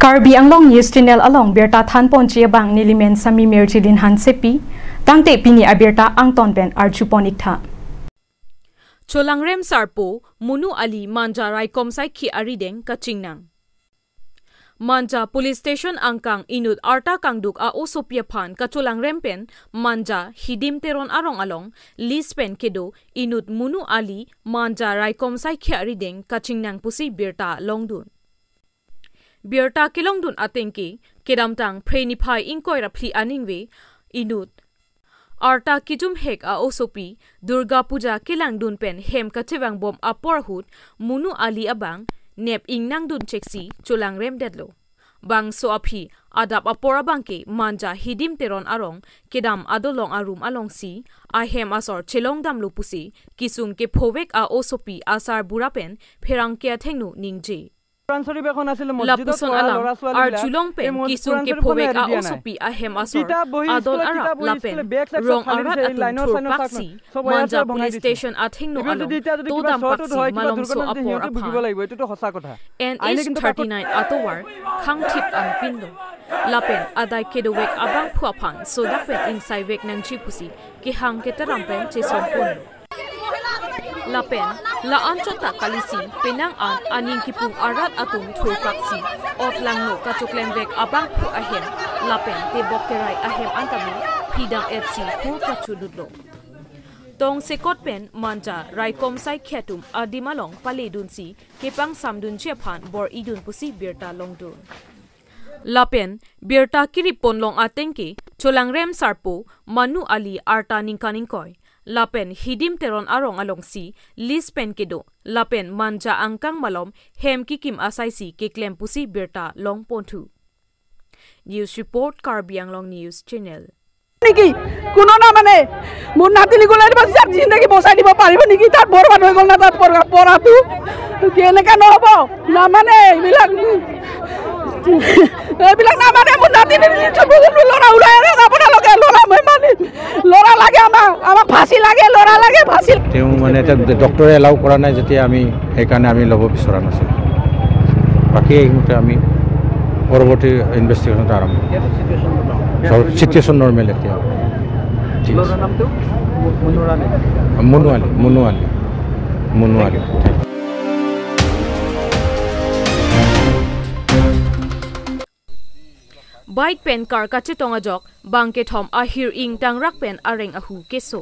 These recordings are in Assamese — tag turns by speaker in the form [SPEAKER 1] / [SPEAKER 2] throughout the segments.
[SPEAKER 1] Karbi Anglong News Channel along Berta Than Ponchia Bang Nilimen Sami Merjilin Han Sepi Tangte Pini Abirta Angton Ben Archu Ponikta
[SPEAKER 2] Cholangrem Sarpo Munu Ali Manja Rai Komsai Ki Arideng Kachingnang Manja Police Station Angkang Inut Arta Kangduk a Osopia Phan Kacholang Rempen Manja Hidim Teron Arong Along Lispen Kedo Inut Munu Ali Manja Rai Komsai Ki Arideng Kachingnang Pusi Birta Longdun Inut Arta kijum hek a osopi Durga Puja kilang dun pen hem kachewang bom apor hut munu ali abang nep ing nang dun cheksi chulang rem dedlo bang so api adap apora bangke manja hidim teron arong kedam adolong arum along si a hem asor chelong dam lupusi kisung ke phowek a osopi asar burapen pherang ke athengnu ningje
[SPEAKER 3] লাপুসন আলাম আর জুলং
[SPEAKER 2] পেন কিসুং কে ফোবে আ ওসপি আ হেম আসর
[SPEAKER 3] আদল আরা লাপেন রং আরা আতুন থুর পাক্সি মানজা পুলিশ স্টেশন
[SPEAKER 2] আথিং নো আলো
[SPEAKER 3] তো দাম পাক্সি মালম সো আপর আপা
[SPEAKER 2] এন এইচ 39 আতোয়ার খাং থিপ আন পিন্দো lapen adai kedo wek abang phua phan so da pen inside wek nang chi pusi ki hang ke taram pen che som pun lapen la anchota kalisi penang an aning kipung arat atum thur kaksi ot langno ka choklem vek abang phu ahem lapen te bokterai ahem antami phidam fc hu ka chuludlo tong sekot pen manja rai kom sai khetum adimalong pale dunsi kepang samdun che phan bor idun pusi birta longdun lapen birta kiripon long atengki cholangrem sarpo manu ali arta ningkaningkoi lapen hidim teron arong along si lis pen kedo lapen manja angkang malom hem ki kim asai si ke klem pusi berta long pontu news report karbiang long news channel
[SPEAKER 4] নেকি কোনো না মানে মোৰ নাতিনি গ'লে জিন্দগী বচাই দিব পাৰিব নেকি তাত বৰবাদ হৈ গ'ল না তাত পঢ়াটো কেনেকৈ নহ'ব নামানে এইবিলাক এইবিলাক নামানে মোৰ নাতিনি ল'ৰা ওলাই আপোনালোকে ল'ৰা মই মানিম ল'ৰা লাগে আমাক আমাক ফাঁচি লাগে ল'ৰা লাগে ফাঁচি
[SPEAKER 5] তেওঁ মানে এতিয়া ডক্টৰে এলাউ কৰা নাই যেতিয়া আমি সেইকাৰণে আমি ল'ব বিচৰা নাছিলোঁ। বাকী এইমতে আমি পৰৱৰ্তী ইনভেষ্টিগেশ্যনটো আৰম্ভ চিটুৱেশ্যন নৰ্মেল এতিয়া। মুনুৱালী মুনুৱালী। মুনুৱালী।
[SPEAKER 2] Bite pen kar kache tonga jok bangke thom ahir ing tang rak pen areng ahu keso.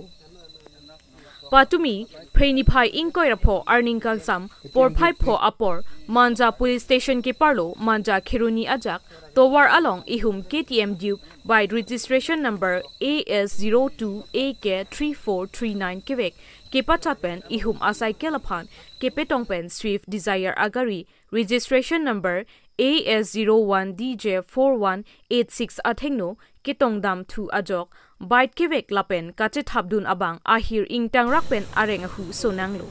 [SPEAKER 2] Patumi preni phai ing koi rapho arning kal sam por phai pho apor manja police station ke parlo manja khiruni ajak towar along ihum KTM Duke by registration number AS02AK3439 Quebec ke pachapen ihum asai kelaphan ke petong pen Swift Desire Agari registration number AS01DJ4186 athengno kitong dam thu ajok bite kevek lapen kache thabdun abang ahir ingtang rakpen areng hu sonanglo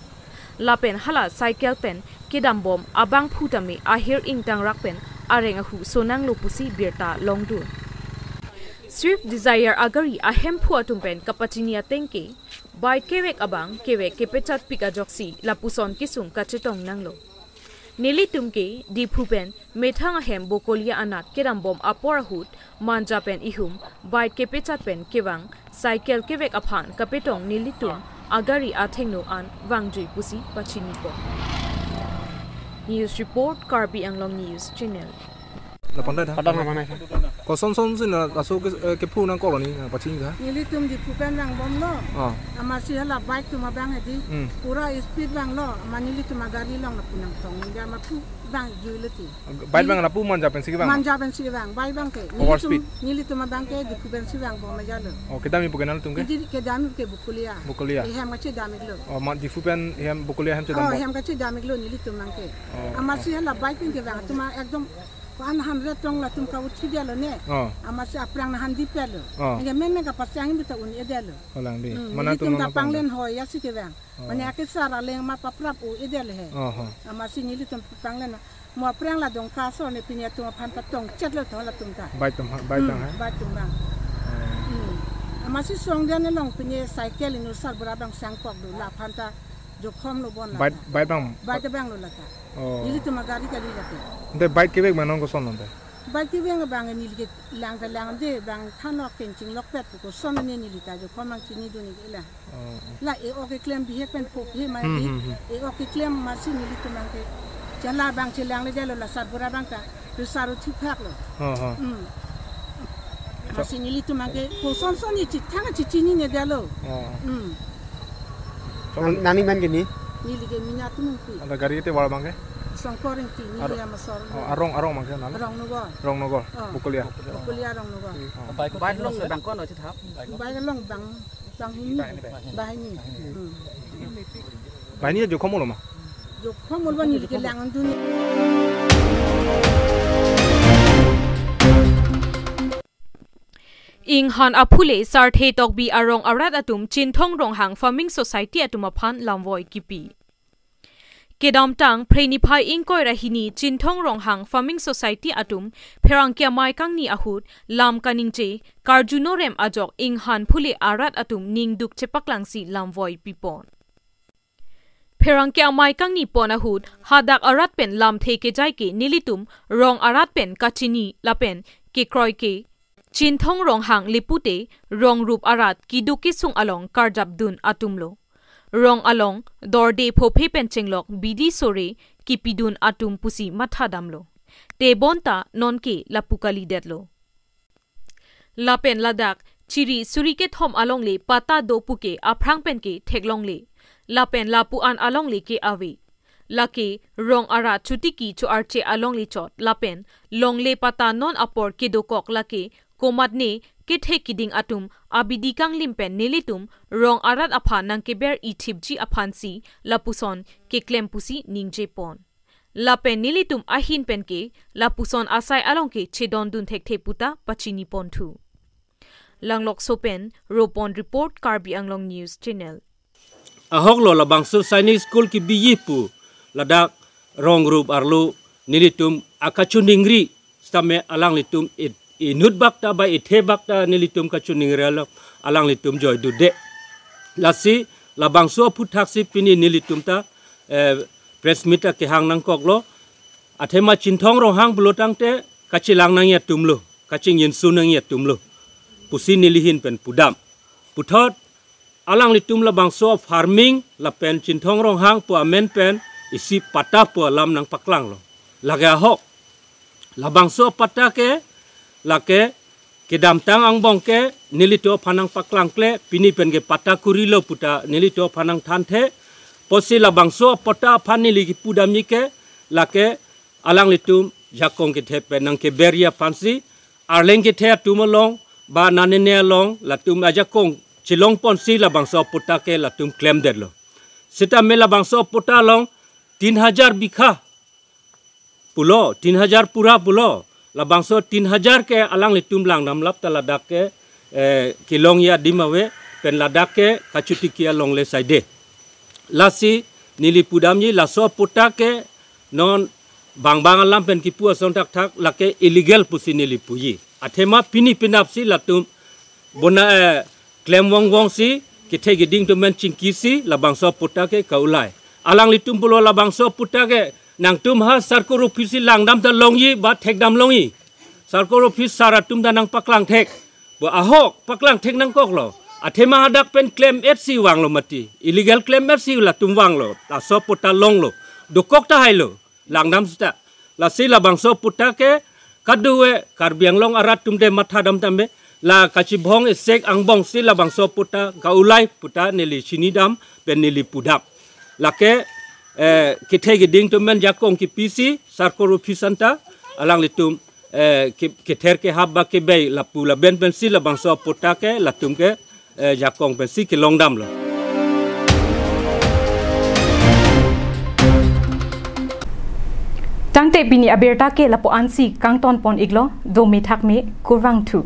[SPEAKER 2] lapen hala cycle pen kidam bom abang phutame ahir ingtang rakpen areng hu sonanglo pusi birta longdun Swift Desire agari ahem phu atumpen kapachinia tengke bite kevek abang kevek kepechat pika joksi lapuson kisung kachetong nanglo নীলি তুমকে ডিফুপেন মেথাং হেম বকলিয়া আনাত কেরাম বম আপর হুট মানজা পেন ইহুম বাইট কেপেচাত পেন কেবাং সাইকেল কেবেক আফান কাপেটং নীলি তুম আগারি আথেংনো আন ওয়াংজুই পুসি পাচিনি প news report Karbi Anglong news channel
[SPEAKER 6] na panda da panda ma
[SPEAKER 7] nai
[SPEAKER 6] ko son son sin na aso ke ke phu na ko ni pa ching ga
[SPEAKER 8] ni li tum di phu kan bom lo
[SPEAKER 6] ha
[SPEAKER 8] ama si hala bike tu ma bang hadi pura speed bang lo ama ni li tu ma gari long na pu tong ga ma phu bang ju le ti
[SPEAKER 6] bike bang na pu man ja pen si bang man
[SPEAKER 8] ja pen si bang bike bang ke ni li tum ni li tu ma bang ke di phu pen si bang bom ja lo
[SPEAKER 6] o ke dami pu tum ke
[SPEAKER 8] di ke dami ke bukulia
[SPEAKER 6] bukulia
[SPEAKER 8] he ma che dami lo
[SPEAKER 6] o ma di phu pen hem bukulia hem che dami o
[SPEAKER 8] hem ka che dami lo ni li tu mang ke
[SPEAKER 6] ama si
[SPEAKER 8] hala bike ke bang tu ma ekdom Kan han retong la tum ka uchi dialo ne.
[SPEAKER 6] Oh.
[SPEAKER 8] Ama na han di pelo.
[SPEAKER 6] Oh.
[SPEAKER 8] Ngay meme ka pasi angin bita uni edelo.
[SPEAKER 6] Olang di. E mm, mana tum ka
[SPEAKER 8] ya si kevang. Oh.
[SPEAKER 6] Mana
[SPEAKER 8] yakit sa ra leng ma e he.
[SPEAKER 6] Oh.
[SPEAKER 8] Ama si ngili tum ka panglen ho. Kaso ne pinya tum pan patong chat lo tong la tum ka.
[SPEAKER 6] Bai tum ha. Mm,
[SPEAKER 8] mm. Dia ne long pinya cycle inu sal berabang sangkok do la panta. जो फॉर्म लो बोन बाइट
[SPEAKER 6] बाइट बाम बाइट
[SPEAKER 8] बैंग लो लता
[SPEAKER 6] नीली
[SPEAKER 8] तुम गाड़ी चली जाते
[SPEAKER 6] दे बाइट के बेग मानो को सोन दे
[SPEAKER 8] बाइट के बेग बैंग नीली के लांग ता लांग दे बैंग थानो पेंचिंग लॉक पेट को सोन ने नीली ता जो फॉर्म की नी दुनी ला ला ए ओके क्लेम भी है पेन फोक हे मार भी ए ओके क्लेम मासी नीली तुम के चला बैंग से लांग ले जा लो ला सार बुरा बैंग ता जो सारो ठीक ठाक लो
[SPEAKER 6] हां हां
[SPEAKER 8] 마신 일리 좀 하게 고선선이 지탕을 지치니 내달로. 음.
[SPEAKER 6] nani
[SPEAKER 7] main gini?
[SPEAKER 8] Ni lige minyak tunu pi
[SPEAKER 6] ala gari te wal mangke
[SPEAKER 8] sangkoring ti oh, ah, ah, ni ah. ya masor
[SPEAKER 6] arong arong mangke nan
[SPEAKER 8] arong nogo.
[SPEAKER 6] arong nugo bukulia
[SPEAKER 8] bukulia arong nogo.
[SPEAKER 6] Baik.
[SPEAKER 7] Baik long bang ko no chi thap
[SPEAKER 8] long bang bang ini, bai ini.
[SPEAKER 6] bai ini. Hmm. Jo khomol ma?
[SPEAKER 8] Jo khomol ba ni lige lang dun
[SPEAKER 2] ing han aphule sarthe tok bi arong arat atum chinthong rong hang farming society atum phan lamwoi kipi kedam tang phreni phai ing koi rahini chinthong rong hang farming society atum pherang kya mai kangni ahut lam kaning che karjuno rem ajok ing han phule arat atum ning duk che paklang si lamwoi pipon pherang kya mai kang ni pon ahut hadak arat pen lam theke jai ke nilitum rong arat pen kachini lapen ke kroi ke চিনথং ৰংহাং লিপুতে ৰং ৰূপ আৰাত কিডুকি চুং আলং কাৰ্জাবদুন আটুমলো ৰং আলং দৰদে ফফে পেঞ্চেংলক বিদি চৰে কিপিদুন আটুম পুচি মাথা দামলো তে বন্তা ননকে লাপুকালি দেদলো লাপেন লাডাক চিৰি চুৰিকে থম আলংলি পাতা দ পুকে আফ্ৰাং পেনকে থেকলংলি লাপেন লাপু আন আলংলি কে আৱে লাকে ৰং আৰা চুটিকি চু আৰ্চে আলংলি চট লাপেন লংলে পাতা নন আপৰ কেডকক লাকে kang limpen nelitum rong arat apha nang ke ber i thip ji aphan si lapuson ke klem pusi ningje pon lapen nilitum ahin pen ke lapuson asai along ke chedon dun thek the puta pachini pon thu langlok sopen ropon report karbi anglong news channel
[SPEAKER 9] ahok lo labang su sainik school ki biyi pu ladak rong rup arlu nilitum akachuningri stame alang litum it inut bakta ba ithe bakta nilitum kachuningri alo alang litum joy dude lasi labang su puthak si pini nilitum ta eh, press meet ke hang nang kok lo. Athema chinthong rong hang bulotang te kachilang nang ya tumlo kaching yin su nang ya tumlo pusi nilihin pen pudam puthot alang li tum la bang so farming la pen chin thong rong hang pu amen pen isi pata pu lam nang paklang lo. La ga hok. La bang so pata ke lake kedam tang ang bong ke nilito phanang paklang kle pini pen ge pata kurilo puta nilito phanang than the posi la bangso pota phani li pudam ni ke lake alang litum yakong ke the pe nang ke beria pansi arleng ke the tumalong ba nanene long latum ajakong chilong ponsi la bangso pota ke latum claim derlo সেটা মেলা বাংস পোটা লং তিন হাজার বিঘা পুল তিন হাজার পুরা পুল la bangso 3000 ke alang li tum lang nam lap tala dak ke eh, kilong ya dimawe pen la dak ke kachuti kia long le saide lasi nili pudam ni la so puta ke non bang bang alam pen ki son tak tak la ke illegal pusi nili puyi athema pini pinap si la tum bona eh, klem wong wong si ki thegi ding to men ching ki si la bang so puta ke นางตุ้มฮะสารกรุพิสิลังดำตะลงยีบัดเทกดำลงยีสารกรุพิสารตุ้มตานางปักลังเทกบ่อาหกปักลังเทกนางกอกหรออาเทมาดักเป็นเคลมเอฟซีวังโลมาตีอิลิเกลเคลมเอฟซีละตุ้มวังโลตาซอปุตตะลงโลดุกอกตาไฮโลหลังดำสุดะลาซีลาบังซอปุตตะเกกัดดูเอคาร์เบียงลงอารัตตุ้มเดมัทธาดำตัมเมลาคัชิบองเสกอังบองซีลาบังซอปุตตะกาอุไลปุตตะเนลิชินีดำเป็นเนลิปุดับลาเก kithe gi ding to men jakong ki pisi sarkoro pisanta alang litum eh ki ther ke habba ke bay la pula ben ben si la bangso puta ke la tum ke eh, jakong ben si ki longdam lo
[SPEAKER 1] tangte bini aberta ke lapo ansi kangton pon iglo do me thak me kurwang thu